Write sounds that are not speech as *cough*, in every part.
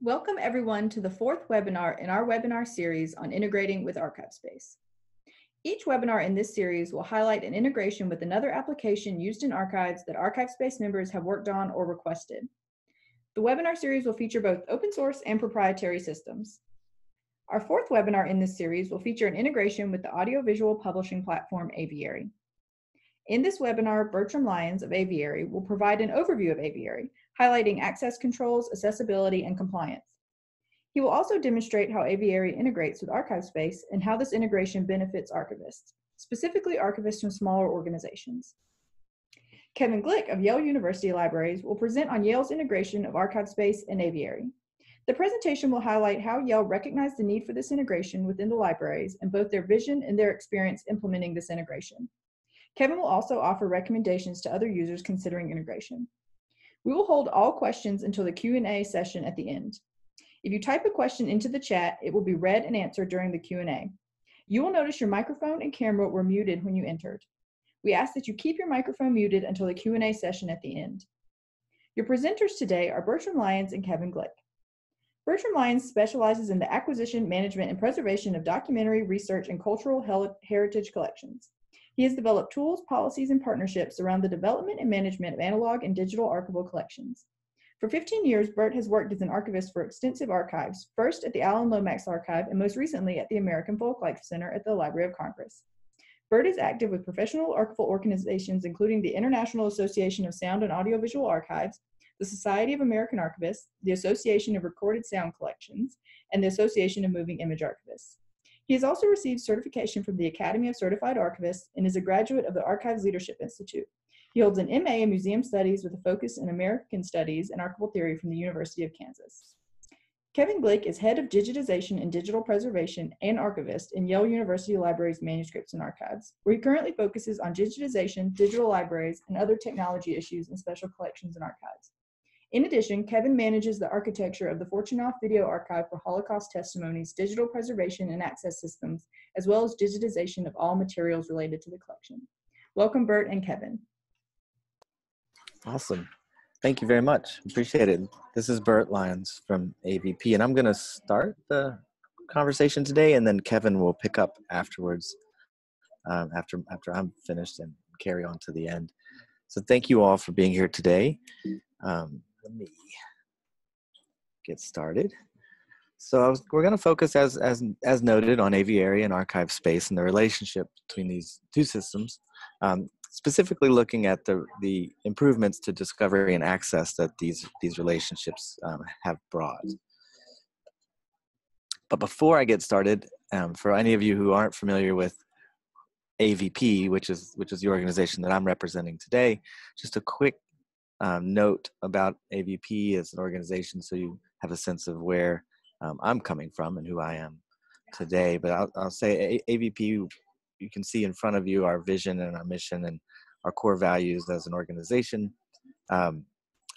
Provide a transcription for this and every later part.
Welcome everyone to the fourth webinar in our webinar series on integrating with ArchivesSpace. Each webinar in this series will highlight an integration with another application used in archives that ArchivesSpace members have worked on or requested. The webinar series will feature both open source and proprietary systems. Our fourth webinar in this series will feature an integration with the audiovisual publishing platform Aviary. In this webinar, Bertram Lyons of Aviary will provide an overview of Aviary, highlighting access controls, accessibility, and compliance. He will also demonstrate how Aviary integrates with ArchivesSpace and how this integration benefits archivists, specifically archivists from smaller organizations. Kevin Glick of Yale University Libraries will present on Yale's integration of ArchivesSpace and Aviary. The presentation will highlight how Yale recognized the need for this integration within the libraries and both their vision and their experience implementing this integration. Kevin will also offer recommendations to other users considering integration. We will hold all questions until the Q&A session at the end. If you type a question into the chat, it will be read and answered during the Q&A. You will notice your microphone and camera were muted when you entered. We ask that you keep your microphone muted until the Q&A session at the end. Your presenters today are Bertram Lyons and Kevin Glick. Bertram Lyons specializes in the acquisition, management, and preservation of documentary, research, and cultural heritage collections. He has developed tools, policies, and partnerships around the development and management of analog and digital archival collections. For 15 years, Bert has worked as an archivist for extensive archives, first at the Alan Lomax Archive and most recently at the American Folklife Center at the Library of Congress. Bert is active with professional archival organizations including the International Association of Sound and Audiovisual Archives, the Society of American Archivists, the Association of Recorded Sound Collections, and the Association of Moving Image Archivists. He has also received certification from the Academy of Certified Archivists and is a graduate of the Archives Leadership Institute. He holds an MA in Museum Studies with a focus in American Studies and Archival Theory from the University of Kansas. Kevin Glick is head of digitization and digital preservation and archivist in Yale University Libraries Manuscripts and Archives, where he currently focuses on digitization, digital libraries, and other technology issues in special collections and archives. In addition, Kevin manages the architecture of the Fortunoff Video Archive for Holocaust testimonies, digital preservation and access systems, as well as digitization of all materials related to the collection. Welcome, Bert and Kevin. Awesome. Thank you very much. Appreciate it. This is Bert Lyons from AVP, and I'm going to start the conversation today, and then Kevin will pick up afterwards um, after after I'm finished and carry on to the end. So thank you all for being here today. Um, let me get started. So was, we're going to focus, as, as, as noted, on aviary and ArchivesSpace and the relationship between these two systems, um, specifically looking at the, the improvements to discovery and access that these, these relationships um, have brought. But before I get started, um, for any of you who aren't familiar with AVP, which is which is the organization that I'm representing today, just a quick um, note about AVP as an organization so you have a sense of where um, I'm coming from and who I am today. But I'll, I'll say AVP, you can see in front of you our vision and our mission and our core values as an organization. Um,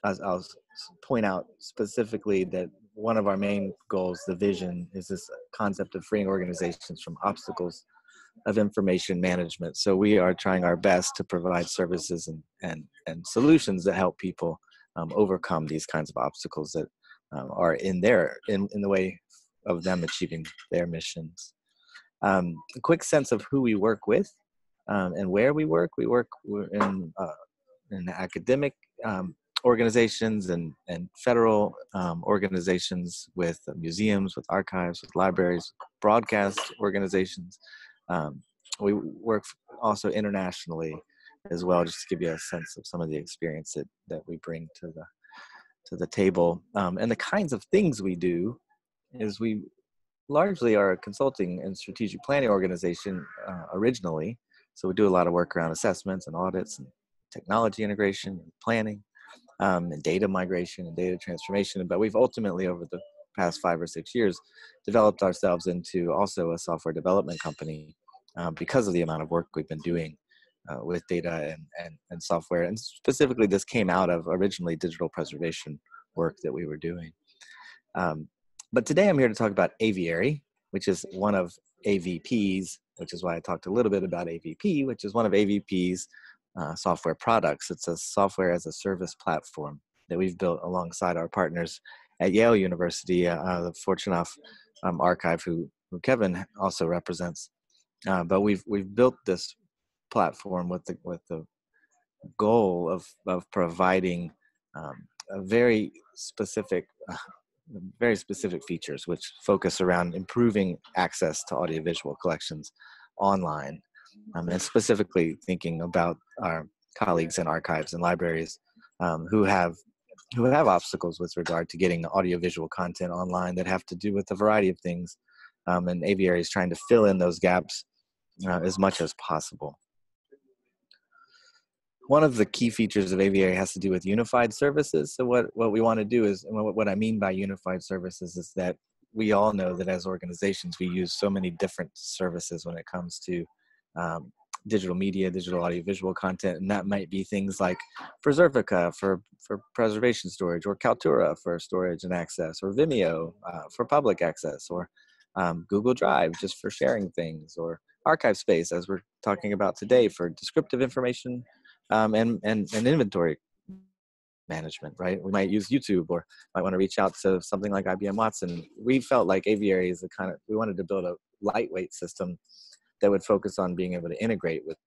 I'll point out specifically that one of our main goals, the vision, is this concept of freeing organizations from obstacles of information management. So we are trying our best to provide services and and, and solutions that help people um, overcome these kinds of obstacles that um, are in their in, in the way of them achieving their missions. Um, a quick sense of who we work with um, and where we work. We work in uh, in academic um, organizations and and federal um, organizations with museums, with archives, with libraries, broadcast organizations, um, we work also internationally as well, just to give you a sense of some of the experience that, that we bring to the to the table. Um, and the kinds of things we do is we largely are a consulting and strategic planning organization uh, originally. So we do a lot of work around assessments and audits and technology integration and planning um, and data migration and data transformation. But we've ultimately, over the past five or six years, developed ourselves into also a software development company um, because of the amount of work we've been doing uh, with data and, and, and software. And specifically, this came out of originally digital preservation work that we were doing. Um, but today I'm here to talk about Aviary, which is one of AVP's, which is why I talked a little bit about AVP, which is one of AVP's uh, software products. It's a software as a service platform that we've built alongside our partners at Yale University, uh, the Fortunoff um, archive, who, who Kevin also represents. Uh, but we've we've built this platform with the with the goal of of providing um, a very specific uh, *laughs* very specific features which focus around improving access to audiovisual collections online um, and specifically thinking about our colleagues in archives and libraries um, who have who have obstacles with regard to getting audiovisual content online that have to do with a variety of things um, and aviary is trying to fill in those gaps uh, as much as possible. One of the key features of aviary has to do with unified services. So what what we want to do is what i mean by unified services is that we all know that as organizations we use so many different services when it comes to um, digital media digital audiovisual content and that might be things like preservica for for preservation storage or kaltura for storage and access or vimeo uh, for public access or um, google drive just for sharing things or ArchivesSpace as we're talking about today for descriptive information um, and, and, and inventory management, right? We might use YouTube or might want to reach out to something like IBM Watson. We felt like Aviary is a kind of, we wanted to build a lightweight system that would focus on being able to integrate with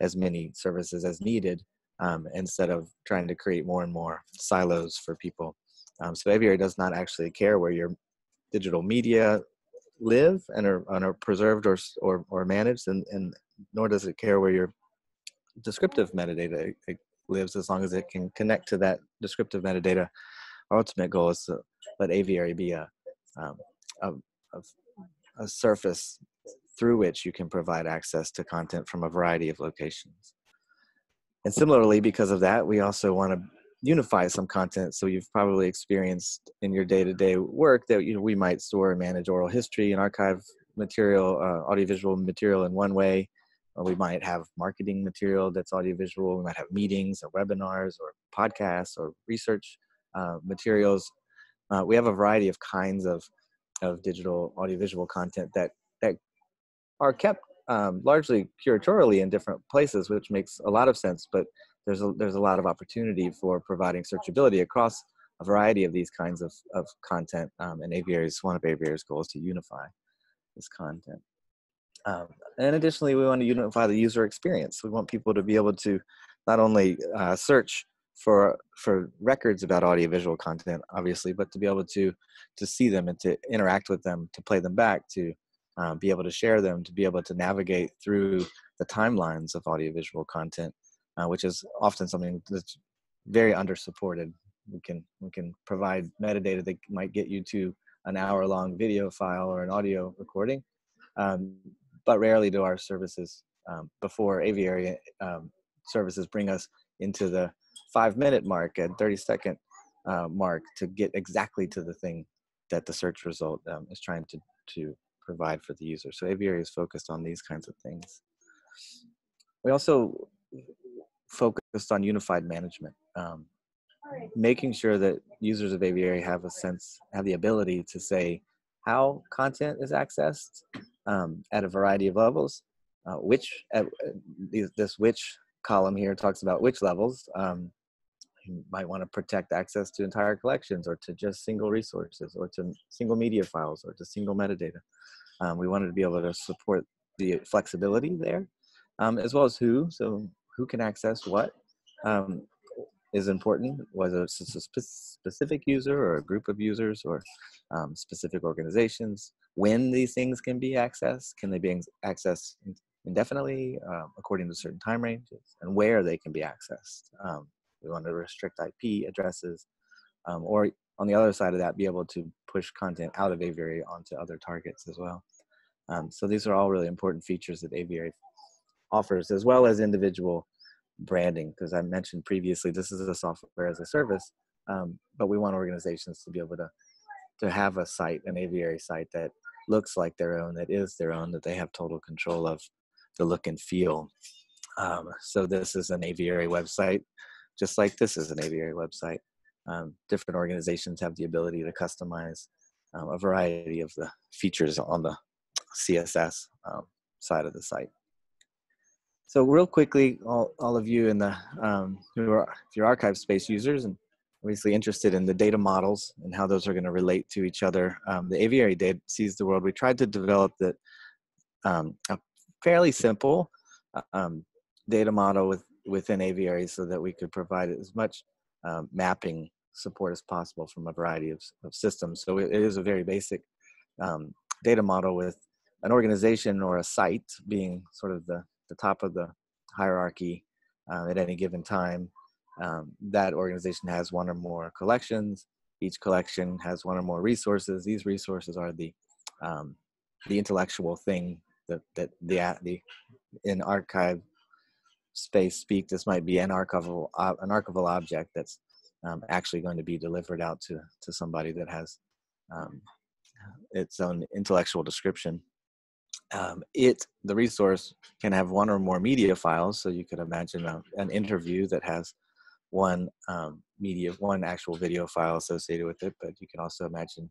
as many services as needed um, instead of trying to create more and more silos for people. Um, so Aviary does not actually care where your digital media live and are, and are preserved or, or, or managed, and, and nor does it care where your descriptive metadata lives as long as it can connect to that descriptive metadata. Our ultimate goal is to let Aviary be a, um, a, a, a surface through which you can provide access to content from a variety of locations. And similarly, because of that, we also want to unify some content. So you've probably experienced in your day-to-day work that you know we might store and manage oral history and archive material, uh, audiovisual material in one way, we might have marketing material that's audiovisual. We might have meetings or webinars or podcasts or research uh, materials. Uh, we have a variety of kinds of, of digital audiovisual content that, that are kept um, largely curatorially in different places, which makes a lot of sense. But there's a, there's a lot of opportunity for providing searchability across a variety of these kinds of, of content. Um, and Aviary's, one of Aviary's goals to unify this content. Um, and additionally, we want to unify the user experience. We want people to be able to not only uh, search for for records about audiovisual content, obviously, but to be able to to see them and to interact with them, to play them back, to uh, be able to share them, to be able to navigate through the timelines of audiovisual content, uh, which is often something that's very under supported. We can we can provide metadata that might get you to an hour long video file or an audio recording, um, but rarely do our services um, before aviary um, services bring us into the five minute mark and 30 second uh, mark to get exactly to the thing that the search result um, is trying to, to provide for the user. So aviary is focused on these kinds of things. We also focused on unified management, um, making sure that users of aviary have a sense, have the ability to say how content is accessed, um, at a variety of levels. Uh, which uh, this which column here talks about which levels. Um, you might want to protect access to entire collections or to just single resources or to single media files or to single metadata. Um, we wanted to be able to support the flexibility there, um, as well as who. So who can access what um, is important, whether it's a specific user or a group of users or um, specific organizations when these things can be accessed. Can they be accessed indefinitely uh, according to certain time ranges and where they can be accessed? Um, we want to restrict IP addresses um, or on the other side of that, be able to push content out of Aviary onto other targets as well. Um, so these are all really important features that Aviary offers as well as individual branding because I mentioned previously this is a software as a service, um, but we want organizations to be able to to have a site, an aviary site that looks like their own, that is their own, that they have total control of the look and feel. Um, so this is an aviary website, just like this is an aviary website. Um, different organizations have the ability to customize um, a variety of the features on the CSS um, side of the site. So real quickly, all, all of you in the um, who are if you're ArchivesSpace users and obviously interested in the data models and how those are going to relate to each other. Um, the aviary data sees the world. We tried to develop that um, a fairly simple um, data model with, within aviary so that we could provide as much um, mapping support as possible from a variety of, of systems. So it, it is a very basic um, data model with an organization or a site being sort of the, the top of the hierarchy uh, at any given time. Um, that organization has one or more collections. Each collection has one or more resources. These resources are the um, the intellectual thing that that the the in archive space speak. This might be an archival uh, an archival object that's um, actually going to be delivered out to to somebody that has um, its own intellectual description. Um, it the resource can have one or more media files, so you could imagine a, an interview that has one um, media, one actual video file associated with it. But you can also imagine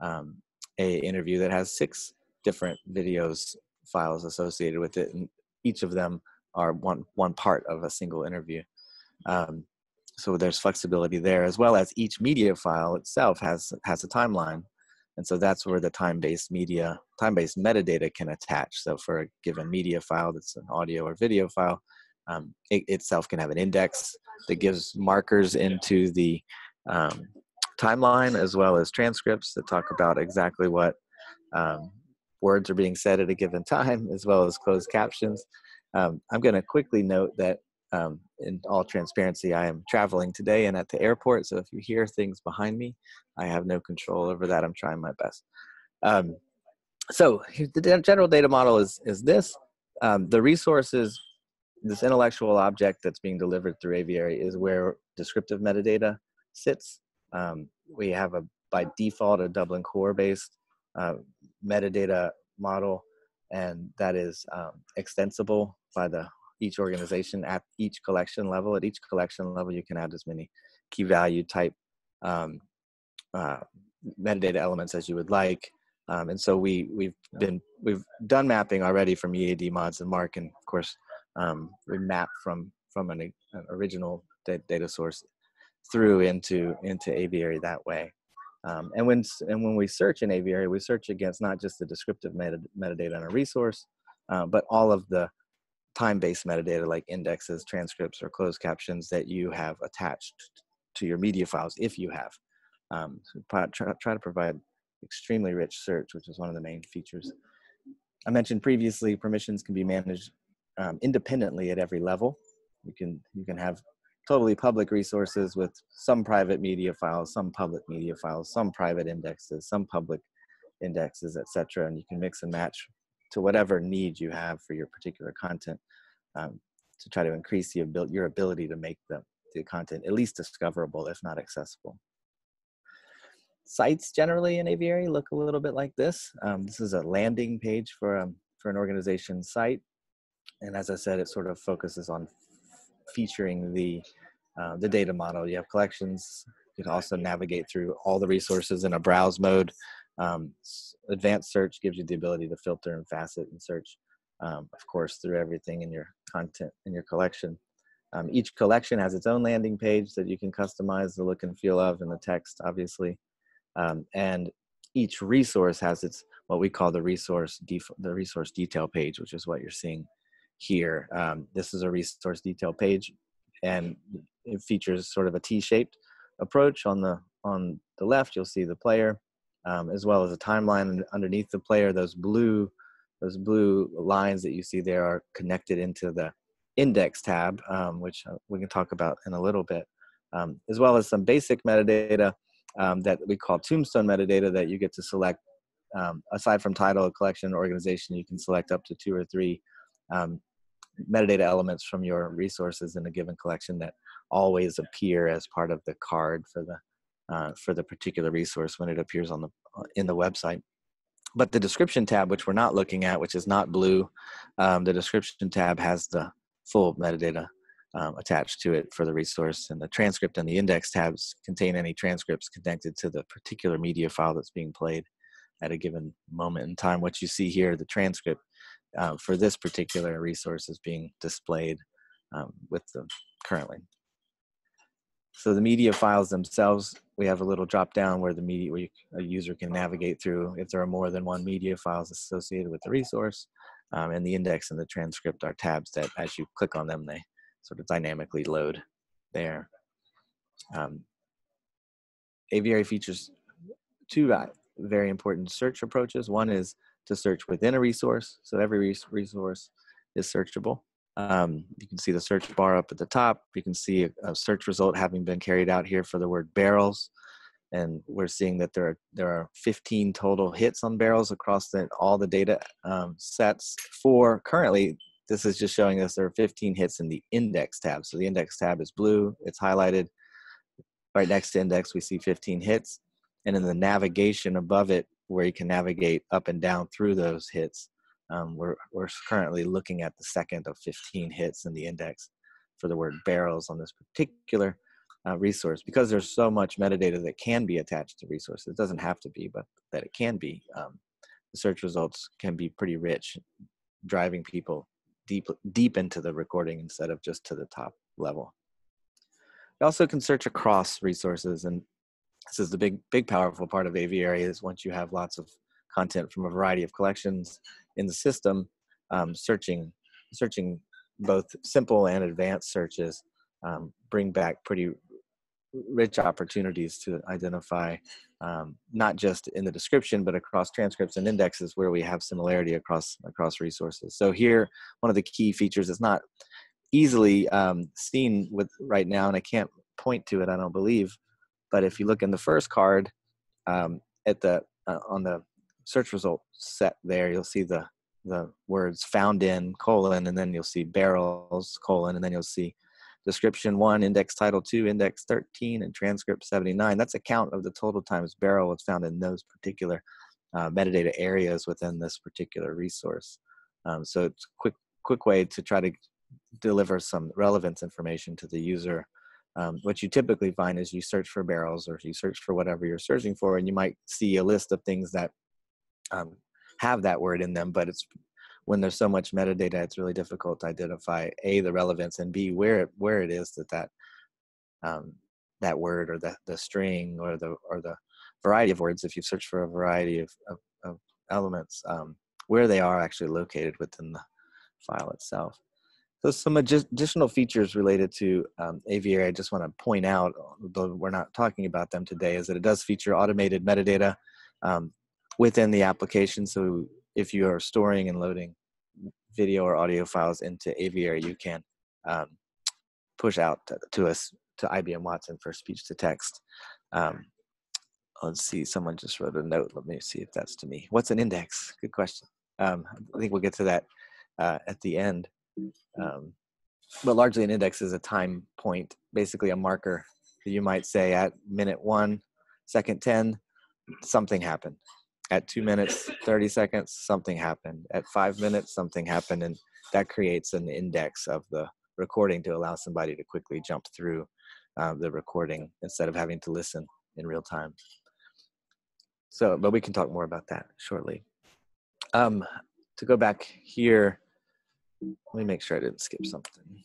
um, a interview that has six different videos files associated with it, and each of them are one one part of a single interview. Um, so there's flexibility there as well as each media file itself has has a timeline and so that's where the time-based media time-based metadata can attach. So for a given media file that's an audio or video file um, it itself can have an index that gives markers into the um, timeline as well as transcripts that talk about exactly what um, words are being said at a given *laughs* time as well as closed captions. Um, i'm going to quickly note that um, in all transparency, I am traveling today and at the airport. So if you hear things behind me, I have no control over that. I'm trying my best. Um, so the general data model is is this. Um, the resources, this intellectual object that's being delivered through Aviary is where descriptive metadata sits. Um, we have a by default a Dublin core based uh, metadata model, and that is um, extensible by the each organization at each collection level. At each collection level, you can add as many key value type um, uh, metadata elements as you would like. Um, and so we we've been we've done mapping already from EAD mods and MARC, and of course um, we map from from an, an original data source through into into Aviary that way. Um, and when and when we search in Aviary, we search against not just the descriptive meta, metadata on a resource, uh, but all of the time-based metadata like indexes, transcripts, or closed captions that you have attached to your media files, if you have. Um, so try, try to provide extremely rich search, which is one of the main features. I mentioned previously, permissions can be managed um, independently at every level. You can you can have totally public resources with some private media files, some public media files, some private indexes, some public indexes, etc. And you can mix and match to whatever needs you have for your particular content um, to try to increase the abil- your ability to make the, the content at least discoverable, if not accessible. Sites generally in Aviary look a little bit like this. Um, this is a landing page for, um, for an organization site. And as I said, it sort of focuses on featuring the, uh, the data model. You have collections. You can also navigate through all the resources in a browse mode. Um, advanced search gives you the ability to filter and facet and search, um, of course, through everything in your content in your collection. Um, each collection has its own landing page that you can customize the look and feel of and the text, obviously. Um, and each resource has its what we call the resource the resource detail page, which is what you're seeing here. Um, this is a resource detail page, and it features sort of a T-shaped approach on the on the left. You'll see the player um, as well as a timeline underneath the player. Those blue, those blue lines that you see there are connected into the index tab, um, which uh, we can talk about in a little bit, um, as well as some basic metadata um, that we call tombstone metadata that you get to select. Um, aside from title, collection, organization, you can select up to two or three um, metadata elements from your resources in a given collection that always appear as part of the card for the uh, for the particular resource when it appears on the uh, in the website. But the description tab, which we're not looking at, which is not blue, um, the description tab has the full metadata um, attached to it for the resource, and the transcript and the index tabs contain any transcripts connected to the particular media file that's being played at a given moment in time. What you see here, the transcript uh, for this particular resource is being displayed um, with the currently so the media files themselves, we have a little drop down where the media, where you, a user can navigate through if there are more than one media files associated with the resource. Um, and the index and the transcript are tabs that as you click on them, they sort of dynamically load there. Um, Aviary features two uh, very important search approaches. One is to search within a resource. So every resource is searchable. Um, you can see the search bar up at the top. You can see a, a, search result having been carried out here for the word barrels. And we're seeing that there are, there are 15 total hits on barrels across the, all the data um, sets for currently, this is just showing us there are 15 hits in the index tab. So the index tab is blue, it's highlighted. Right next to index, we see 15 hits. And in the navigation above it, where you can navigate up and down through those hits, um, we're, we're currently looking at the second of 15 hits in the index for the word barrels on this particular uh, resource because there's so much metadata that can be attached to resources. It doesn't have to be, but that it can be. Um, the search results can be pretty rich, driving people deep deep into the recording instead of just to the top level. You also can search across resources, and this is the big big powerful part of aviary is once you have lots of content from a variety of collections in the system, um, searching searching both simple and advanced searches um, bring back pretty rich opportunities to identify um, not just in the description but across transcripts and indexes where we have similarity across across resources. So here one of the key features is not easily um, seen with right now and i can't point to it i don't believe but if you look in the first card um, at the uh, on the search result set there, you'll see the the words found in colon, and then you'll see barrels colon, and then you'll see description one, index title two, index 13, and transcript 79. That's a count of the total times barrel was found in those particular uh, metadata areas within this particular resource. Um, so it's quick quick way to try to deliver some relevance information to the user. Um, what you typically find is you search for barrels or you search for whatever you're searching for, and you might see a list of things that um, have that word in them, but it's when there's so much metadata, it's really difficult to identify a the relevance and b where it, where it is that that um, that word or the the string or the or the variety of words. If you search for a variety of of, of elements, um, where they are actually located within the file itself. So some additional features related to um, Aviary I just want to point out, though we're not talking about them today, is that it does feature automated metadata. Um, within the application. So if you are storing and loading video or audio files into Aviary, you can um, push out to, to, us to IBM Watson for speech to text. Um, let's see, someone just wrote a note. Let me see if that's to me. What's an index? Good question. Um, I think we'll get to that uh, at the end. Um, but largely, an index is a time point, basically a marker. That you might say at minute one, second 10, something happened at two minutes 30 seconds something happened. At five minutes something happened and that creates an index of the recording to allow somebody to quickly jump through uh, the recording instead of having to listen in real time. So but we can talk more about that shortly. Um, to go back here let me make sure i didn't skip something.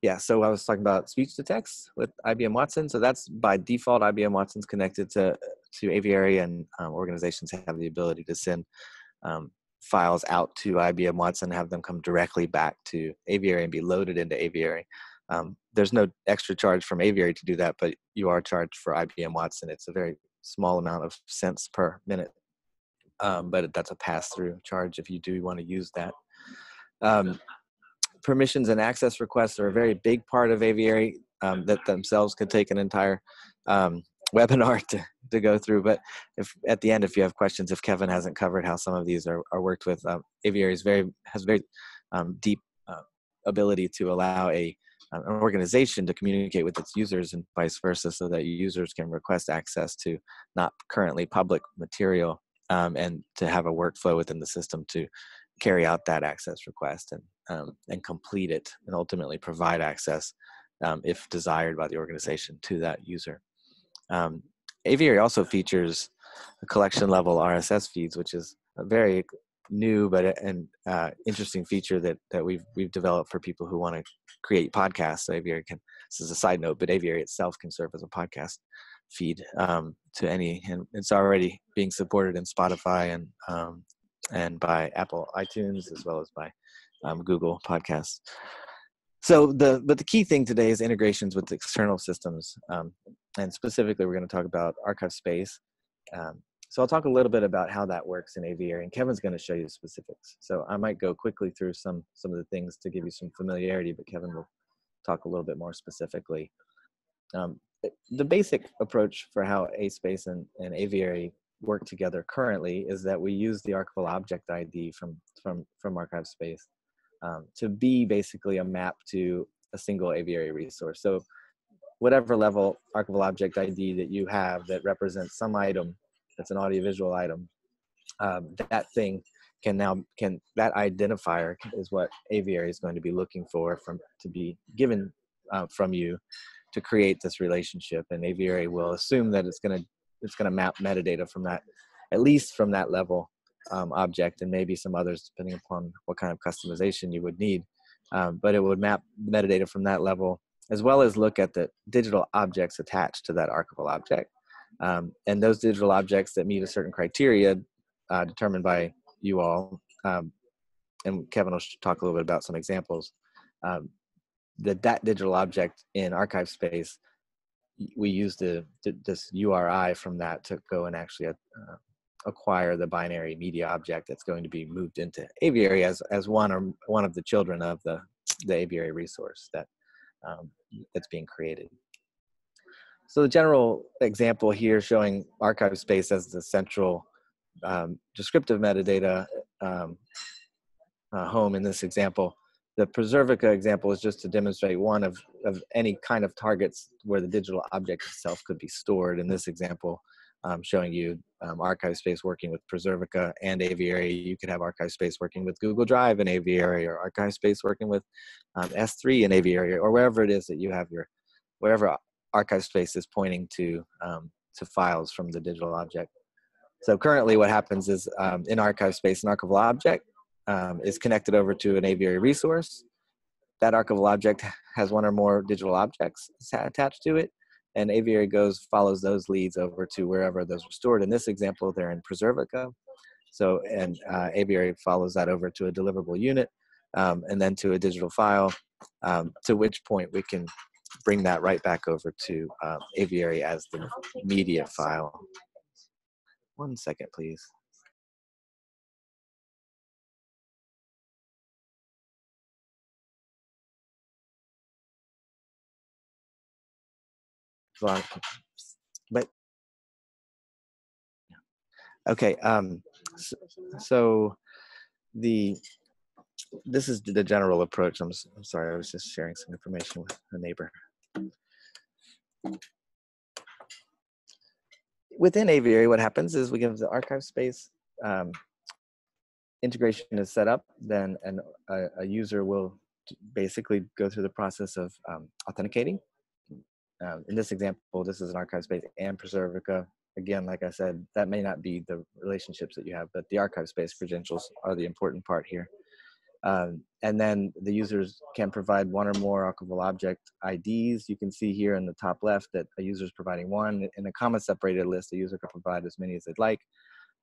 Yeah so i was talking about speech to text with ibm watson. So that's by default ibm watson's connected to to Aviary, and um, organizations have the ability to send um, files out to IBM Watson, and have them come directly back to Aviary and be loaded into Aviary. Um, there's no extra charge from Aviary to do that, but you are charged for IBM Watson. It's a very small amount of cents per minute, um, but that's a pass-through charge if you do want to use that. Um, permissions and access requests are a very big part of Aviary um, that themselves could take an entire um, webinar *laughs* to, to go through. But if at the end, if you have questions, if Kevin hasn't covered how some of these are, are worked with, um, Aviary is very has very um, deep uh, ability to allow a um, an organization to communicate with its users and vice versa, so that users can request access to not currently public material um, and to have a workflow within the system to carry out that access request and um, and complete it and ultimately provide access um, if desired by the organization to that user. Um, Aviary also features collection level RSS feeds, which is a very new but an uh, interesting feature that that we've we've developed for people who want to create podcasts. So Aviary can. This is a side note, but Aviary itself can serve as a podcast feed um, to any, and it's already being supported in Spotify and um, and by Apple iTunes as well as by um, Google Podcasts. So the but the key thing today is integrations with external systems, um, and specifically we're going to talk about ArchivesSpace. Um, so I'll talk a little bit about how that works in Aviary, and Kevin's going to show you the specifics. So I might go quickly through some some of the things to give you some familiarity, but Kevin will talk a little bit more specifically. Um, the basic approach for how ASpace and, and Aviary work together currently is that we use the archival object ID from from from ArchivesSpace um, to be basically a map to a single aviary resource. So whatever level archival object ID that you have that represents some item that's an audiovisual item, um, that thing can now can that identifier is what aviary is going to be looking for from to be given uh, from you to create this relationship and aviary will assume that it's going to it's going to map metadata from that at least from that level um, object and maybe some others depending upon what kind of customization you would need. Um, but it would map metadata from that level as well as look at the digital objects attached to that archival object. Um, and those digital objects that meet a certain criteria uh, determined by you all, um, and Kevin will talk a little bit about some examples, um, that that digital object in ArchivesSpace, we use the, this URI from that to go and actually uh, acquire the binary media object that's going to be moved into aviary as, as one or one of the children of the, the aviary resource that um, that's being created. So the general example here showing ArchivesSpace as the central um, descriptive metadata um, uh, home in this example. The Preservica example is just to demonstrate one of, of any kind of targets where the digital object itself could be stored. In this example, um, showing you um, ArchivesSpace working with Preservica and Aviary. You could have ArchivesSpace working with Google Drive and Aviary, or ArchivesSpace working with um, S3 and Aviary, or wherever it is that you have your, wherever ArchivesSpace is pointing to um, to files from the digital object. So currently, what happens is um, in ArchivesSpace, an archival object um, is connected over to an Aviary resource. That archival object has one or more digital objects attached to it and aviary goes follows those leads over to wherever those are stored. In this example they're in preservica so and uh, aviary follows that over to a deliverable unit um, and then to a digital file um, to which point we can bring that right back over to um, aviary as the media file. One second please but okay um so, so, the this is the general approach I'm, I'm sorry i was just sharing some information with a neighbor. Within aviary what happens is we give the ArchivesSpace um, integration is set up then an, a, a, user will basically go through the process of um, authenticating um, in this example, this is an ArchivesSpace and Preservica. Again, like I said, that may not be the relationships that you have, but the ArchivesSpace credentials are the important part here. Um, and then the users can provide one or more archival object IDs. You can see here in the top left that a user is providing one. In a comma separated list, a user can provide as many as they'd like.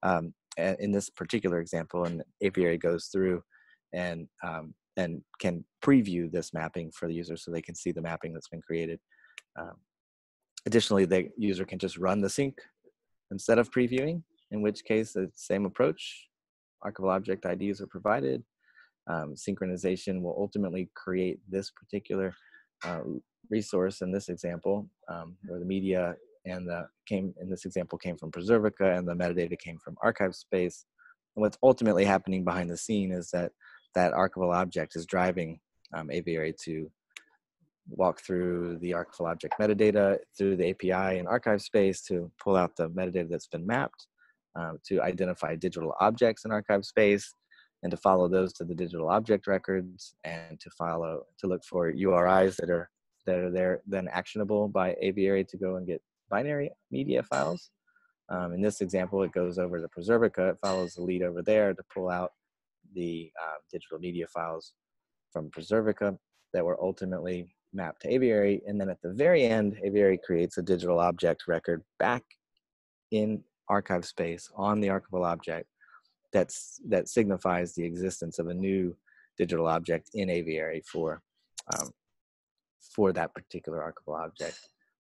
Um, and in this particular example, an Aviary goes through and um, and can preview this mapping for the user so they can see the mapping that's been created. Um, additionally, the user can just run the sync instead of previewing, in which case the same approach. Archival object IDs are provided. Um, synchronization will ultimately create this particular uh, resource in this example, um, where the media and the came in this example came from Preservica and the metadata came from ArchivesSpace. And what's ultimately happening behind the scene is that that archival object is driving um, Aviary to walk through the archival object metadata through the API and ArchivesSpace to pull out the metadata that's been mapped, um, to identify digital objects in ArchivesSpace, and to follow those to the digital object records, and to follow to look for URIs that are that are there then actionable by Aviary to go and get binary media files. Um, in this example, it goes over to Preservica. It follows the lead over there to pull out the uh, digital media files from Preservica that were ultimately mapped to Aviary. And then at the very end, Aviary creates a digital object record back in ArchivesSpace on the archival object that's, that signifies the existence of a new digital object in Aviary for, um, for that particular archival object.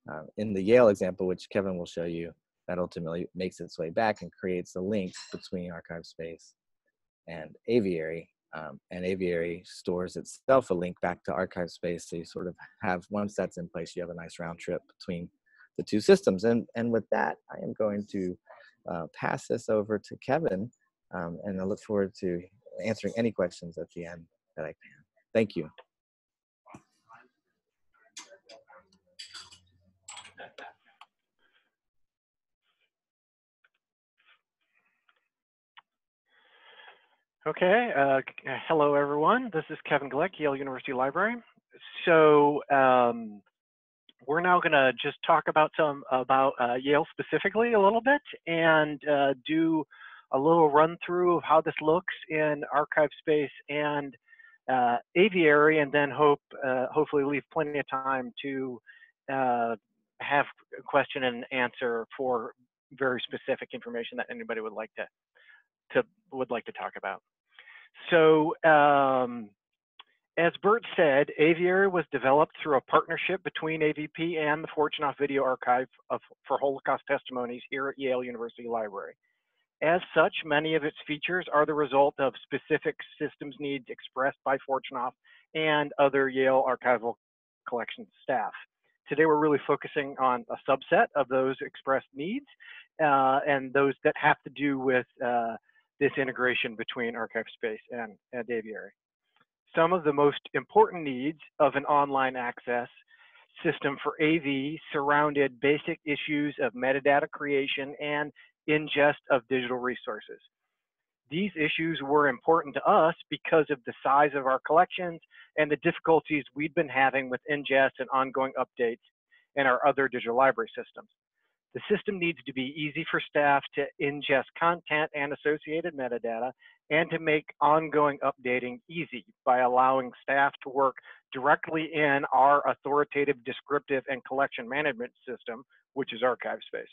Um, in the Yale example, which Kevin will show you, that ultimately makes its way back and creates a link between ArchivesSpace and aviary. Um, and aviary stores itself a link back to ArchivesSpace. So you sort of have, once that's in place, you have a nice round trip between the two systems. And, and with that, I am going to uh, pass this over to Kevin. Um, and I look forward to answering any questions at the end that I can. Thank you. Okay, uh, uh, hello everyone. This is Kevin Glick, Yale University Library. So um, we're now going to just talk about some about uh, Yale specifically a little bit and uh, do a little run through of how this looks in archive space and uh, aviary, and then hope uh, hopefully leave plenty of time to have a question and answer for very specific information that anybody would like to to would like to talk about. So um, as Bert said, Aviary was developed through a partnership between AVP and the Fortunoff Video Archive of, for Holocaust Testimonies here at Yale University Library. As such, many of its features are the result of specific systems needs expressed by Fortunoff and other Yale archival collection staff. Today, we're really focusing on a subset of those expressed needs uh, and those that have to do with uh, this integration between archive space and, and aviary. Some of the most important needs of an online access system for AV surrounded basic issues of metadata creation and ingest of digital resources. These issues were important to us because of the size of our collections and the difficulties we'd been having with ingest and ongoing updates in our other digital library systems. The system needs to be easy for staff to ingest content and associated metadata and to make ongoing updating easy by allowing staff to work directly in our authoritative descriptive and collection management system, which is ArchivesSpace.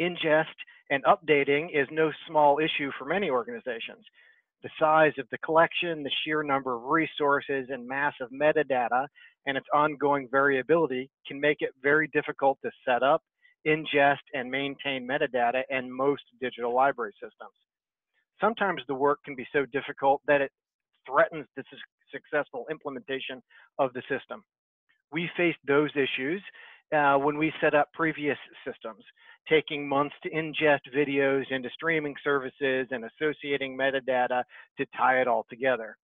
Ingest and updating is no small issue for many organizations. The size of the collection, the sheer number of resources, and massive metadata, and its ongoing variability can make it very difficult to set up ingest and maintain metadata in most digital library systems. Sometimes the work can be so difficult that it threatens the su successful implementation of the system. We faced those issues uh, when we set up previous systems, taking months to ingest videos into streaming services and associating metadata to tie it all together.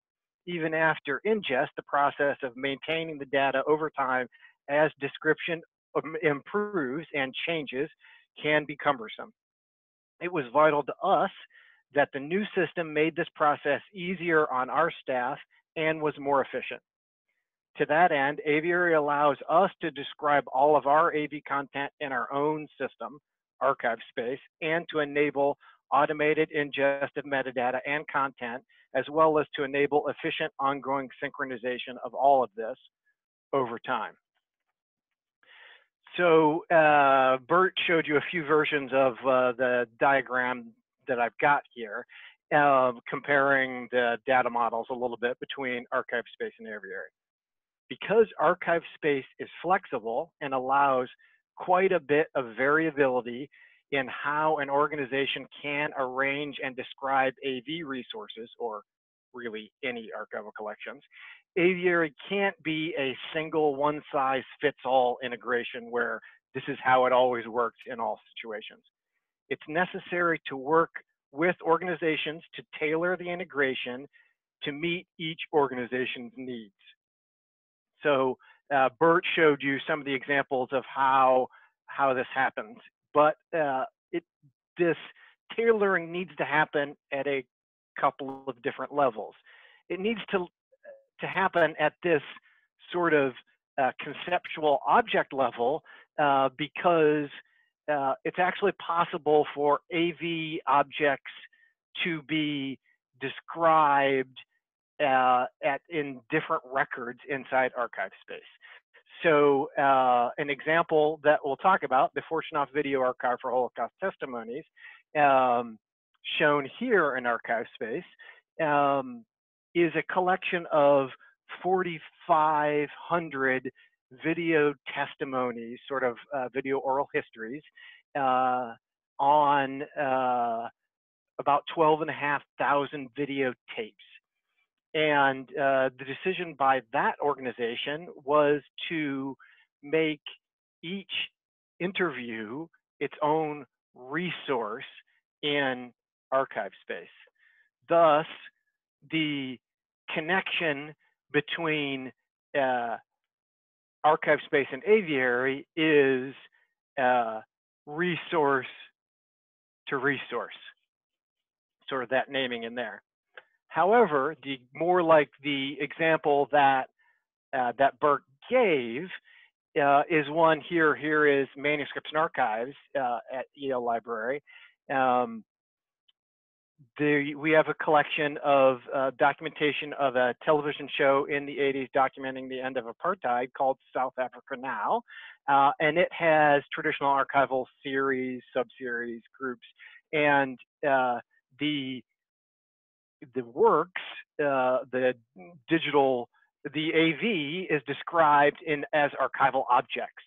Even after ingest, the process of maintaining the data over time as description improves and changes can be cumbersome. It was vital to us that the new system made this process easier on our staff and was more efficient. To that end, Aviary allows us to describe all of our AV content in our own system, archive space, and to enable automated ingest of metadata and content, as well as to enable efficient ongoing synchronization of all of this over time. So uh, Bert showed you a few versions of uh, the diagram that I've got here, uh, comparing the data models a little bit between ArchivesSpace and aviary. Because archive space is flexible and allows quite a bit of variability in how an organization can arrange and describe AV resources, or really any archival collections, aviary can't be a single one size fits all integration where this is how it always works in all situations. It's necessary to work with organizations to tailor the integration to meet each organization's needs. So uh, Bert showed you some of the examples of how how this happens, but uh, it this tailoring needs to happen at a couple of different levels. It needs to to happen at this sort of uh, conceptual object level uh, because uh, it's actually possible for AV objects to be described uh, at in different records inside archive space. So uh, an example that we'll talk about, the Fortunoff Video Archive for Holocaust Testimonies, um, shown here in ArchivesSpace, um, is a collection of 4,500 video testimonies, sort of uh, video oral histories, uh, on uh, about 12,500 videotapes. And uh, the decision by that organization was to make each interview its own resource in archive space. Thus, the connection between uh, ArchivesSpace and aviary is uh, resource to resource, sort of that naming in there. However, the more like the example that uh, that Bert gave uh, is one here. Here is manuscripts and archives uh, at Yale Library. Um, the, we have a collection of uh, documentation of a television show in the 80s documenting the end of apartheid called South Africa Now. Uh, and it has traditional archival series, sub-series, groups, and uh, the the works, uh, the digital, the AV is described in as archival objects.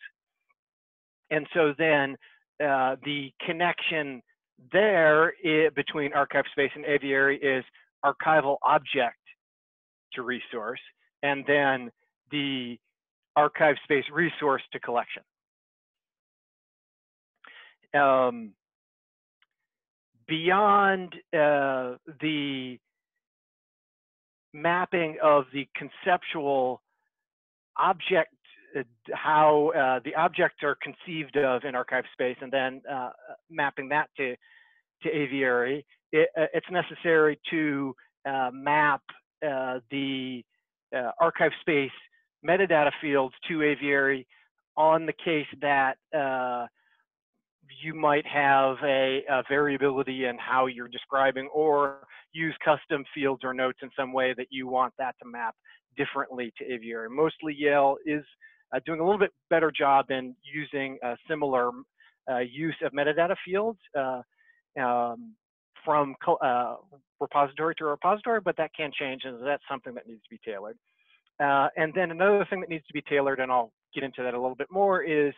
And so then uh, the connection there it, between ArchivesSpace and aviary is archival object to resource, and then the ArchivesSpace resource to collection. Um, beyond uh, the mapping of the conceptual object, how uh, the objects are conceived of in ArchivesSpace, and then uh, mapping that to, to aviary, it, uh, it's necessary to uh, map the archive space metadata fields to aviary on the case that you might have a, a, variability in how you're describing or use custom fields or notes in some way that you want that to map differently to aviary. Mostly Yale is uh, doing a little bit better job in using a similar uh, use of metadata fields uh, um, from uh, repository to repository, but that can change and that's something that needs to be tailored. And then another thing that needs to be tailored, and I'll get into that a little bit more, is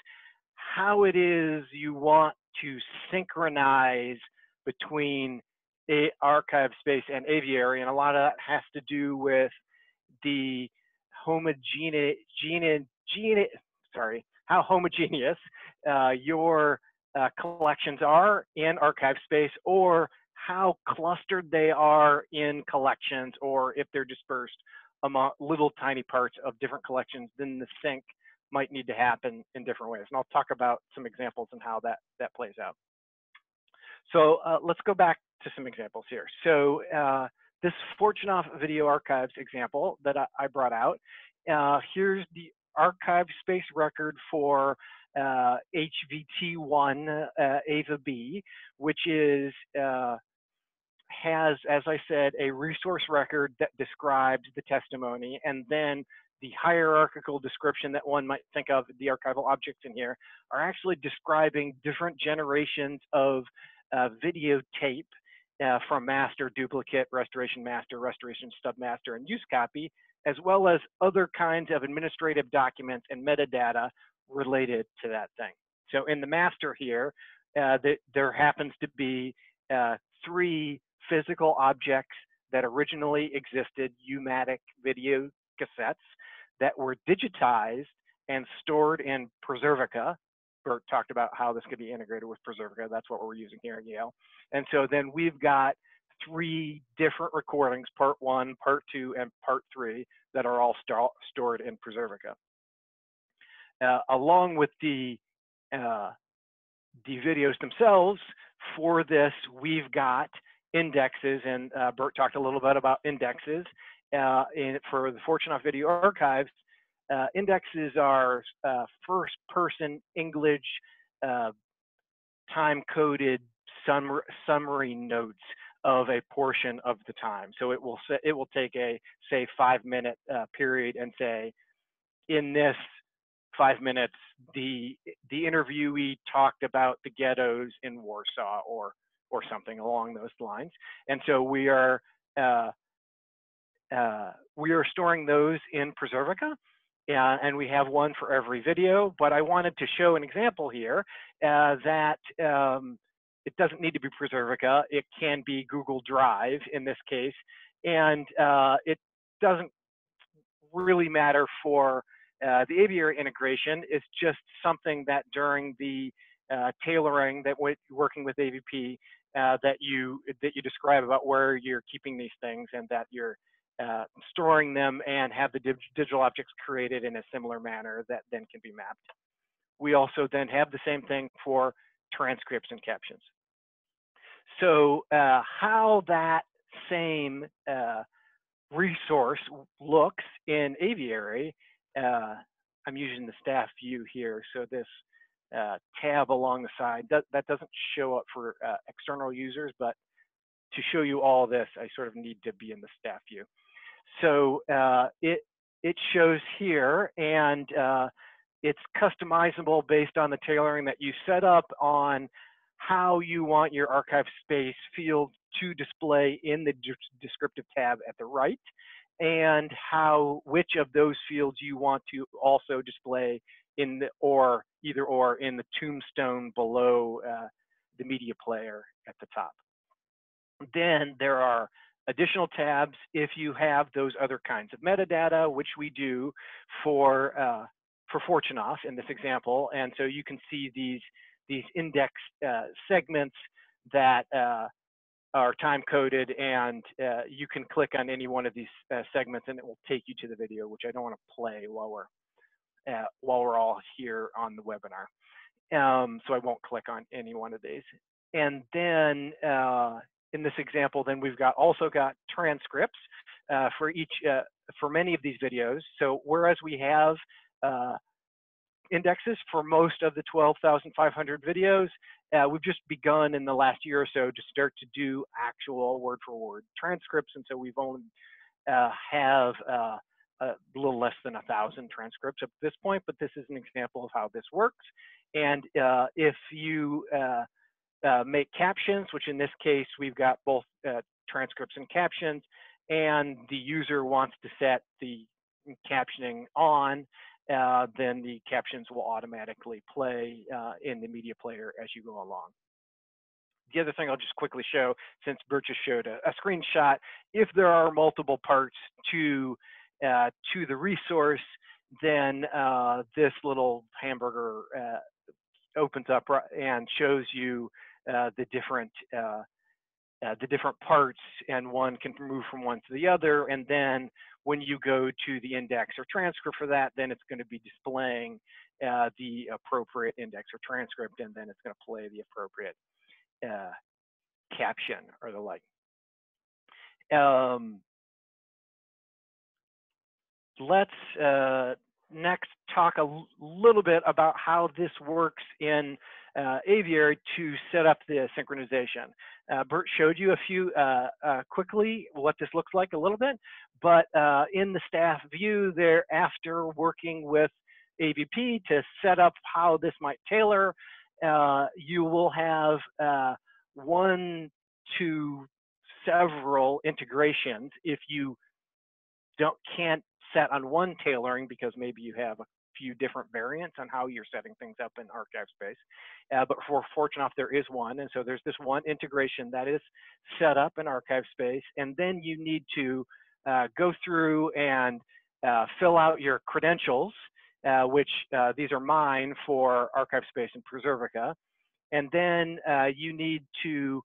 how it is you want to synchronize between a ArchivesSpace and aviary, and a lot of that has to do with the homogeneous, sorry, how homogeneous uh, your uh, collections are in ArchivesSpace, or how clustered they are in collections, or if they're dispersed among little tiny parts of different collections, then the sync might need to happen in different ways. And I'll talk about some examples and how that, that plays out. So uh, let's go back to some examples here. So uh, this Fortunoff Video Archives example that I, I brought out, uh, here's the archive space record for uh, HVT1 uh, AVA B, which is uh, has, as I said, a resource record that describes the testimony, and then the hierarchical description that one might think of the archival objects in here are actually describing different generations of uh, videotape uh, from master, duplicate, restoration master, restoration stub master, and use copy, as well as other kinds of administrative documents and metadata related to that thing. So in the master here, uh, the, there happens to be uh, three physical objects that originally existed, U-matic video cassettes that were digitized and stored in Preservica. Bert talked about how this could be integrated with Preservica. That's what we're using here at Yale. And so then we've got three different recordings, part one, part two, and part three, that are all st stored in Preservica. Uh, along with the uh, the videos themselves, for this, we've got indexes, and uh, Bert talked a little bit about indexes uh, in, for the Fortunoff Video Archives, uh, indexes are uh, first-person English uh, time-coded summary notes of a portion of the time. So it will say, it will take a say five minute uh, period and say, in this five minutes, the the interviewee talked about the ghettos in Warsaw or or something along those lines. And so we are uh, uh, we are storing those in Preservica. Uh, and we have one for every video, but I wanted to show an example here uh, that um, it doesn't need to be Preservica. It can be Google Drive in this case. And uh, it doesn't really matter for uh, the aviary integration. It's just something that during the uh, tailoring that we're working with AVP uh, that you that you describe about where you're keeping these things and that you're uh, storing them and have the dig digital objects created in a similar manner that then can be mapped. We also then have the same thing for transcripts and captions. So uh, how that same uh, resource looks in Aviary, uh, I'm using the staff view here. So this uh, tab along the side, that, that doesn't show up for uh, external users, but to show you all this, I sort of need to be in the staff view. So uh, it, it shows here, and it's customizable based on the tailoring that you set up on how you want your archive space field to display in the descriptive tab at the right and how which of those fields you want to also display in the or either or in the tombstone below uh, the media player at the top. Then there are additional tabs if you have those other kinds of metadata, which we do for uh, for Fortunoff in this example. And so you can see these these index uh, segments that uh, are time coded and uh, you can click on any one of these uh, segments and it will take you to the video, which I don't want to play while we're uh, while we're all here on the webinar. Um, so I won't click on any one of these. And then uh, in this example, then we've got also got transcripts for each for many of these videos. So whereas we have indexes for most of the 12,500 videos. Uh, we've just begun in the last year or so to start to do actual word for word transcripts. And so we've only uh, have uh, a little less than a thousand transcripts at this point, but this is an example of how this works. And uh, if you uh, uh, make captions, which in this case, we've got both transcripts and captions, and the user wants to set the captioning on, uh, then the captions will automatically play uh, in the media player as you go along. The other thing I'll just quickly show, since Bert just showed a, a screenshot, if there are multiple parts to uh, to the resource, then uh, this little hamburger uh, opens up and shows you the different uh, the different parts and one can move from one to the other. And then when you go to the index or transcript for that, then it's going to be displaying uh, the appropriate index or transcript, and then it's going to play the appropriate uh, caption or the like. Um, let's uh, next talk a little bit about how this works in uh, Aviary to set up the synchronization. Uh, Bert showed you a few uh, uh, quickly what this looks like a little bit, but uh, in the staff view there after working with AVP to set up how this might tailor, uh, you will have one to several integrations if you don't can't set on one tailoring because maybe you have a few different variants on how you're setting things up in ArchivesSpace. Uh, but for Fortunoff, there is one. And so there's this one integration that is set up in ArchivesSpace. And then you need to uh, go through and uh, fill out your credentials, uh, which uh, these are mine for ArchivesSpace and Preservica. And then uh, you need to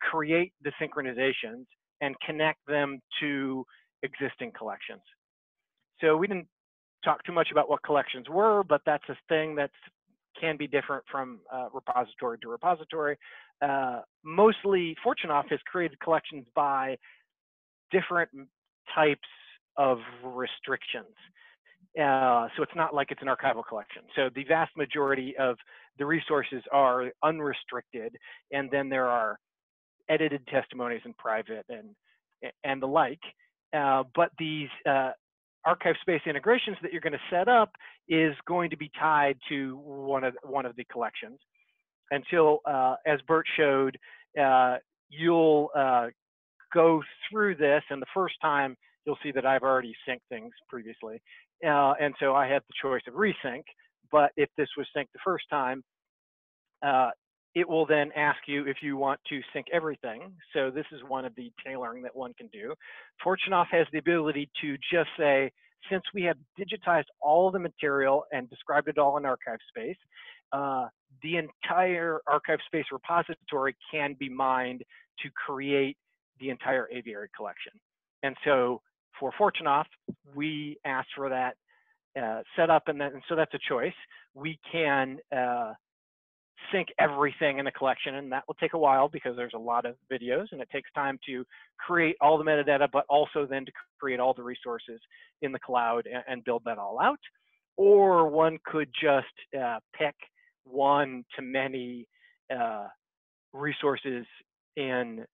create the synchronizations and connect them to existing collections. So we didn't talk too much about what collections were, but that's a thing that can be different from uh, repository to repository. Uh, mostly, Fortunoff has created collections by different types of restrictions. Uh, so it's not like it's an archival collection. So the vast majority of the resources are unrestricted, and then there are edited testimonies in private and and the like. Uh, but these uh, ArchivesSpace integrations that you're going to set up is going to be tied to one of one of the collections until, uh, as Bert showed, uh, you'll uh, go through this, and the first time you'll see that I've already synced things previously. Uh, and so I had the choice of resync, but if this was synced the first time, uh, it will then ask you if you want to sync everything. So this is one of the tailoring that one can do. Fortunoff has the ability to just say, since we have digitized all the material and described it all in archive space, uh, the entire ArchivesSpace repository can be mined to create the entire aviary collection. And so for Fortunoff, we asked for that uh, setup, and, then, and so that's a choice. We can uh, sync everything in the collection, and that will take a while because there's a lot of videos, and it takes time to create all the metadata, but also then to create all the resources in the cloud and, and build that all out. Or one could just uh, pick one to many uh, resources in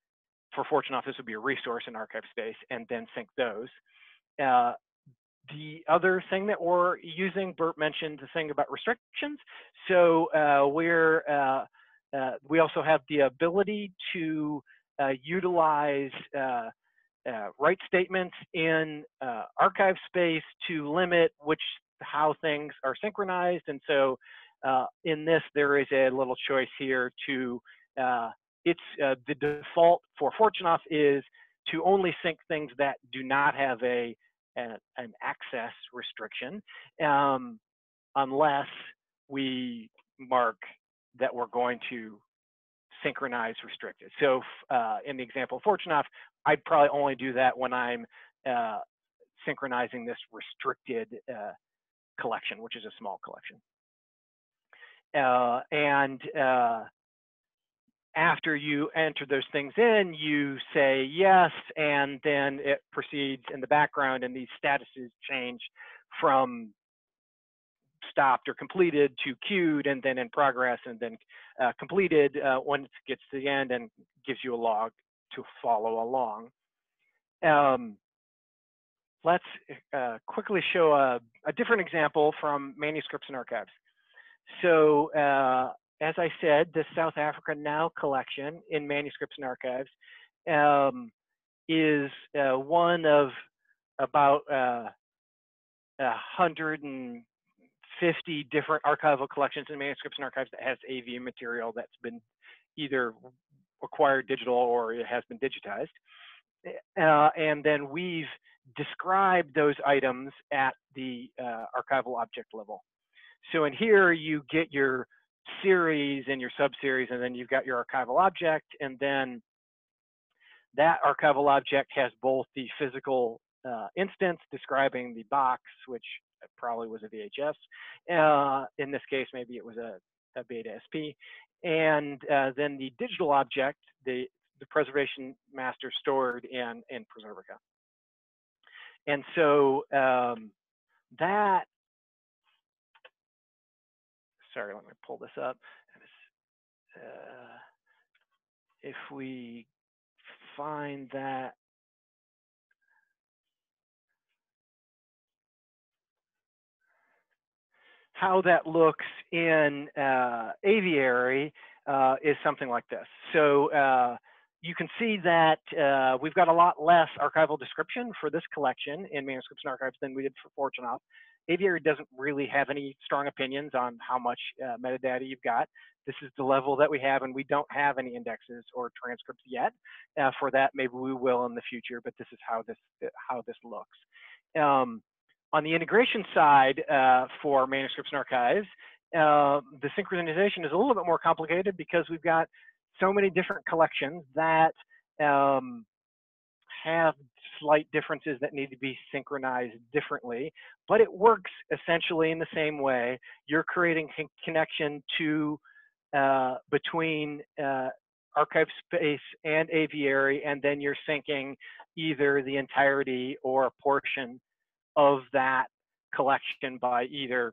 for Fortunoff, this would be a resource in ArchivesSpace, and then sync those. Uh, the other thing that we're using, Bert mentioned the thing about restrictions. So uh, we're, uh, uh we also have the ability to uh, utilize uh, write statements in archive space to limit which how things are synchronized. And so in this, there is a little choice here to it's uh, the default for Fortunoff is to only sync things that do not have a, a an access restriction, um, unless we mark that we're going to synchronize restricted. So uh, in the example of Fortunoff, I'd probably only do that when I'm uh, synchronizing this restricted uh, collection, which is a small collection. Uh, and uh, after you enter those things in, you say yes, and then it proceeds in the background, and these statuses change from stopped or completed to queued, and then in progress, and then uh, completed uh, when it gets to the end and gives you a log to follow along. Um, let's uh, quickly show a, a, different example from manuscripts and archives. So uh, as I said, the South Africa Now collection in manuscripts and archives um, is uh, one of about uh, 150 different archival collections in manuscripts and archives that has AV material that's been either acquired digital or it has been digitized. Uh, and then we've described those items at the uh, archival object level. So in here, you get your series and your subseries, and then you've got your archival object, and then that archival object has both the physical uh, instance describing the box, which probably was a VHS. Uh, in this case, maybe it was a, a beta SP. And uh, then the digital object, the, the preservation master stored in, in Preservica. And so um, that sorry, let me pull this up. Uh, if we find that how that looks in uh, aviary uh, is something like this. So uh, you can see that uh, we've got a lot less archival description for this collection in manuscripts and archives than we did for Fortunoff. Aviary doesn't really have any strong opinions on how much uh, metadata you've got. This is the level that we have, and we don't have any indexes or transcripts yet. Uh, for that, maybe we will in the future, but this is how this how this looks. Um, on the integration side uh, for manuscripts and archives, uh, the synchronization is a little bit more complicated because we've got so many different collections that um, have slight differences that need to be synchronized differently, but it works essentially in the same way. You're creating a connection to uh, between uh, archive space and aviary, and then you're syncing either the entirety or a portion of that collection by either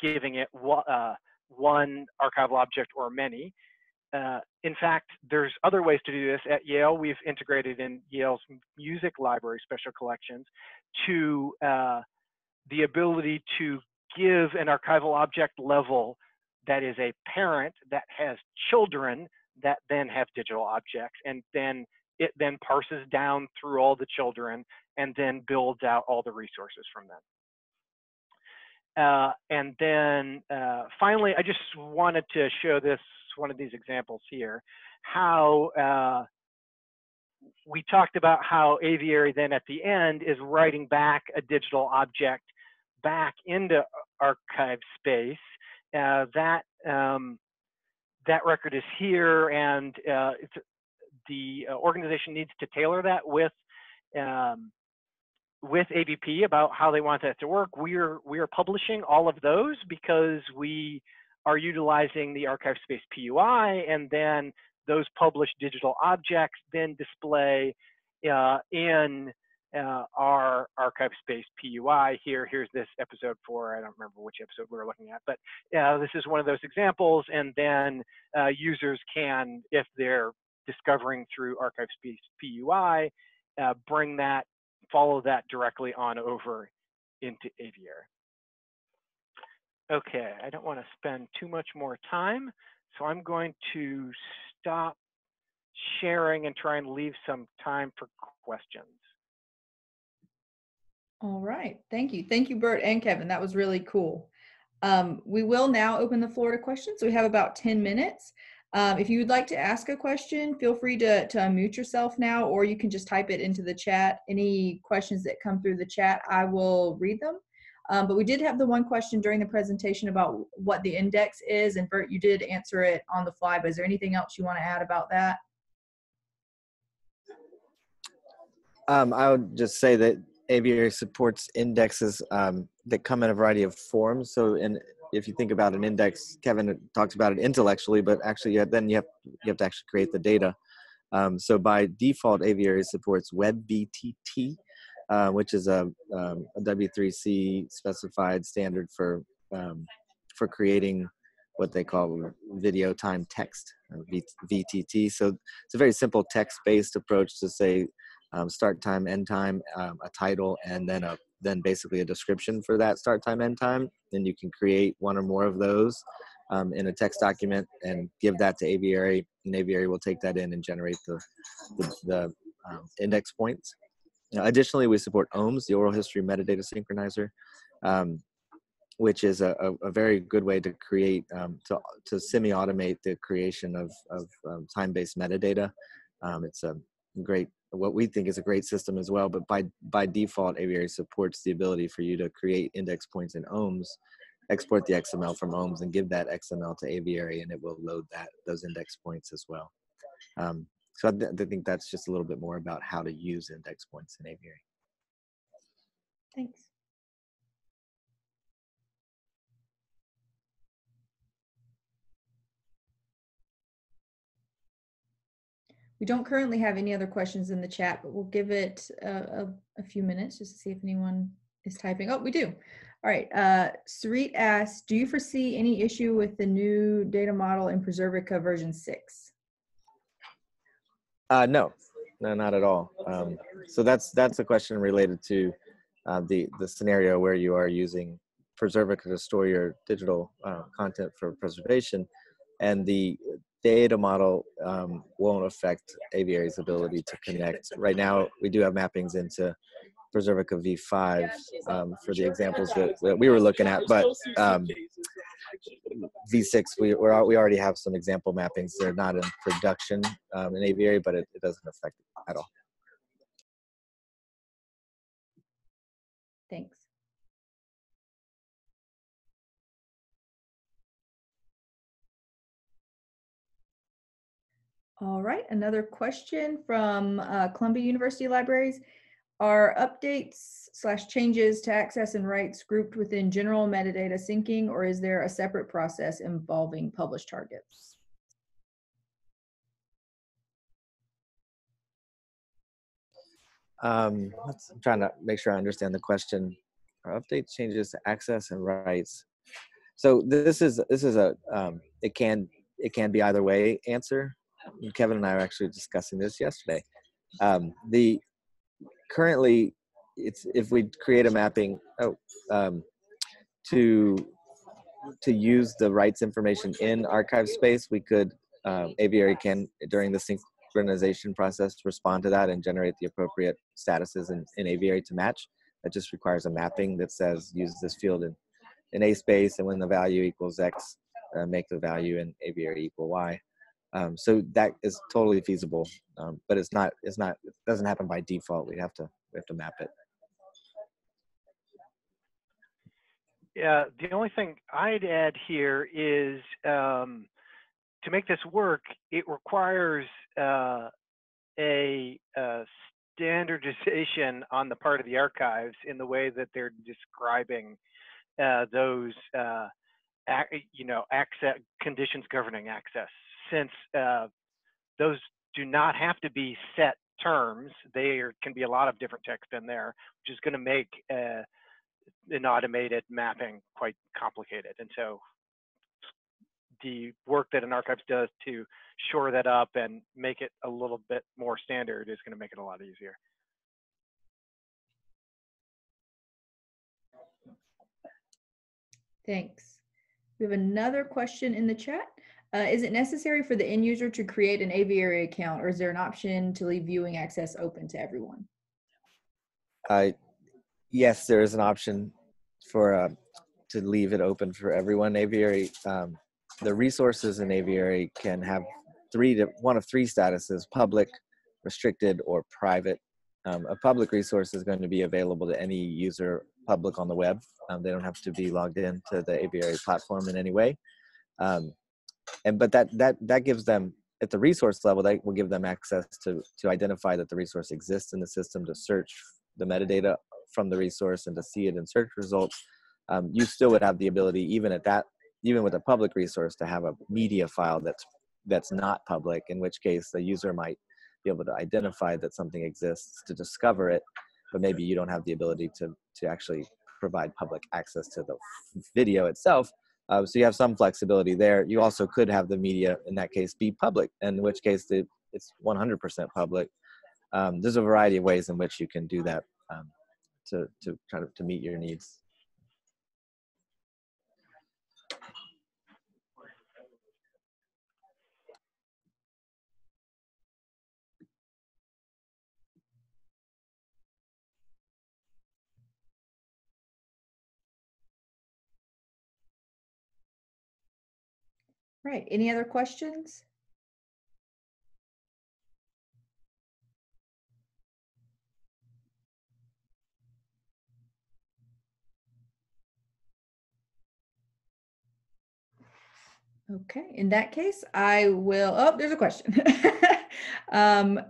giving it uh, one archival object or many. Uh, in fact, there's other ways to do this. At Yale, we've integrated in Yale's music library special collections to uh, the ability to give an archival object level that is a parent that has children that then have digital objects and then it then parses down through all the children and then builds out all the resources from them. Uh, and then uh, finally, I just wanted to show this, one of these examples here, how uh, we talked about how Aviary then at the end is writing back a digital object back into archive space. Uh, that um, that record is here, and uh, the uh, organization needs to tailor that with um, with AVP about how they want that to work. We are we are publishing all of those because we are utilizing the ArchivesSpace PUI, and then those published digital objects then display uh, in uh, our archive space PUI here. Here's this episode for, I don't remember which episode we were looking at, but uh, this is one of those examples. And then uh, users can, if they're discovering through archive space PUI, uh, bring that, follow that directly on over into Aviary. Okay, I don't want to spend too much more time, so I'm going to stop sharing and try and leave some time for questions. All right. Thank you. Thank you, Bert and Kevin. That was really cool. Um, we will now open the floor to questions. we have about 10 minutes. Um, if you would like to ask a question, feel free to, to unmute yourself now, or you can just type it into the chat. Any questions that come through the chat, I will read them. Um, but we did have the one question during the presentation about what the index is, and Bert, you did answer it on the fly, but is there anything else you want to add about that? Um, I would just say that Aviary supports indexes um, that come in a variety of forms. So, in, if you think about an index, Kevin talks about it intellectually, but actually, yeah, then you have you have to actually create the data. Um, so, by default, Aviary supports WebVTT, uh, which is a, um, a, W3C specified standard for um, for creating what they call video time text, VTT. So, it's a very simple text-based approach to say um, start time, end time, um, a title, and then a then basically a description for that start time, end time. Then you can create one or more of those um, in a text document and give that to Aviary, and Aviary will take that in and generate the the, the um, index points. Additionally, we support OHMS, the Oral History Metadata Synchronizer, um, which is a, a, very good way to create um, to to semi-automate the creation of of time-based metadata. it's a great what we think is a great system as well. But by by default, Aviary supports the ability for you to create index points in OHMS, export the XML from OHMS, and give that XML to Aviary, and it will load that those index points as well. Um, so I, th I think that's just a little bit more about how to use index points in Aviary. Thanks. We don't currently have any other questions in the chat, but we'll give it a, a, a few minutes just to see if anyone is typing. Oh, we do. All right. Uh, Sarit asks, do you foresee any issue with the new data model in Preservica version 6? Uh, no, no, not at all. Um, so that's that's a question related to uh, the the scenario where you are using Preservica to store your digital uh, content for preservation, and the data model um, won't affect Aviary's ability to connect. Right now, we do have mappings into Preservica v5 um, for the examples that, that, we were looking at, but um, v6 we we're, we already have some example mappings. They're not in production um, in Aviary, but it, it doesn't affect it at all. Thanks. All right, another question from uh, Columbia University Libraries. Are updates slash changes to access and rights grouped within general metadata syncing, or is there a separate process involving published targets? Um, I'm trying to make sure I understand the question. Are updates changes to access and rights. So this is this is a um, it can it can be either way answer. Kevin and I were actually discussing this yesterday. Um, the currently it's if we create a mapping oh um, to to use the rights information in ArchivesSpace, we could um, Aviary can during the synchronization process respond to that and generate the appropriate statuses in, in Aviary to match. That just requires a mapping that says use this field in, in A space and when the value equals X, uh, make the value in Aviary equal Y. Um, so that is totally feasible, um, but it's not. It's not. It doesn't happen by default. We have to. We have to map it. Yeah, the only thing I'd add here is um, to make this work, it requires uh, a, a, standardization on the part of the archives in the way that they're describing uh, those, uh, you know, access conditions governing access. Since uh, those do not have to be set terms, there can be a lot of different text in there, which is going to make uh, an automated mapping quite complicated. And so the work that an archives does to shore that up and make it a little bit more standard is going to make it a lot easier. Thanks. We have another question in the chat. Uh, is it necessary for the end user to create an aviary account or is there an option to leave viewing access open to everyone? Uh, yes, there is an option for uh, to leave it open for everyone. Aviary, um, the resources in Aviary can have three to one of three statuses: public, restricted, or private. Um, a public resource is going to be available to any user public on the web. Um, they don't have to be logged in to the Aviary platform in any way. Um, and but that that that gives them at the resource level that will give them access to to identify that the resource exists in the system to search the metadata from the resource and to see it in search results, um, you still would have the ability, even at that, even with a public resource, to have a media file that's that's not public. In which case, the user might be able to identify that something exists to discover it, but maybe you don't have the ability to to actually provide public access to the video itself. Uh, so you have some flexibility there. You also could have the media in that case be public, in which case the, it's 100% public. Um, there's a variety of ways in which you can do that. Um, to to try to, to meet your needs. Right. Any other questions? Okay, in that case, I will, oh, there's a question. *laughs* um,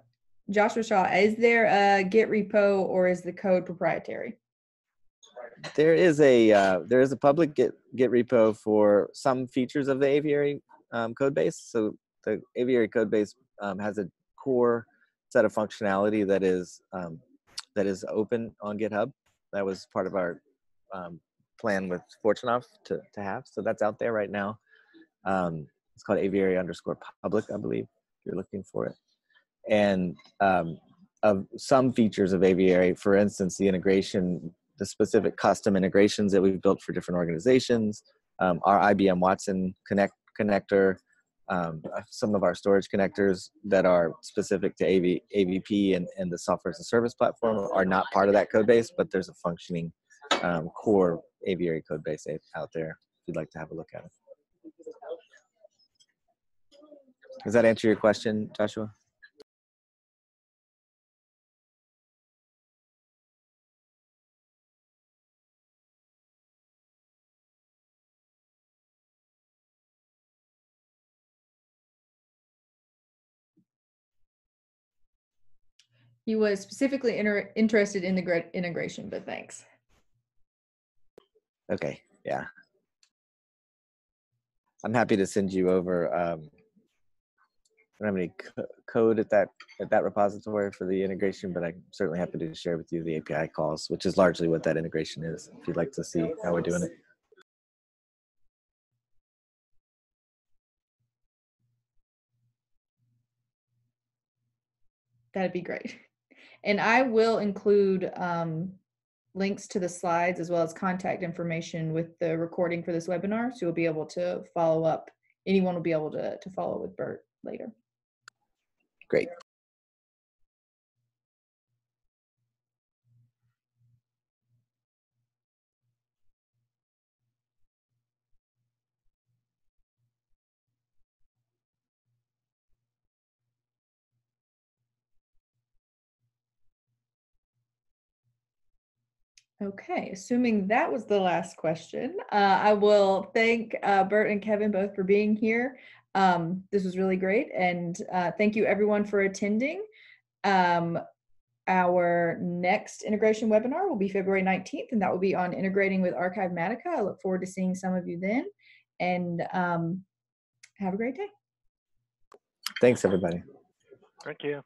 Joshua Shaw, is there a Git repo or is the code proprietary? There is a uh, there is a public Git Git repo for some features of the Aviary um, code base. So the Aviary code base um, has a core set of functionality that is um, that is open on GitHub. That was part of our um, plan with Fortunoff to to have. So that's out there right now. Um, it's called aviary underscore public, I believe, if you're looking for it. And um, of some features of aviary, for instance, the integration, the specific custom integrations that we've built for different organizations, um, our IBM Watson connect connector, um, uh, some of our storage connectors that are specific to AV, AVP and, and the software as a service platform are not part of that code base, but there's a functioning um, core aviary code base out there if you'd like to have a look at it. Does that answer your question, Joshua? He was specifically inter interested in the integration, but thanks. Okay, yeah. I'm happy to send you over um, I don't have any co- code at that at that repository for the integration, but I'm certainly happy to share with you the API calls, which is largely what that integration is. If you'd like to see how we're doing it. That'd be great. And I will include um, links to the slides as well as contact information with the recording for this webinar. So you'll be able to follow up. Anyone will be able to, to follow with Bert later. Great. Okay, assuming that was the last question, uh, I will thank uh, Bert and Kevin both for being here. Um, this was really great, and uh, thank you everyone for attending. Um, our next integration webinar will be February 19th, and that will be on integrating with Archivematica. I look forward to seeing some of you then, and um, have a great day. Thanks, everybody. Thank you.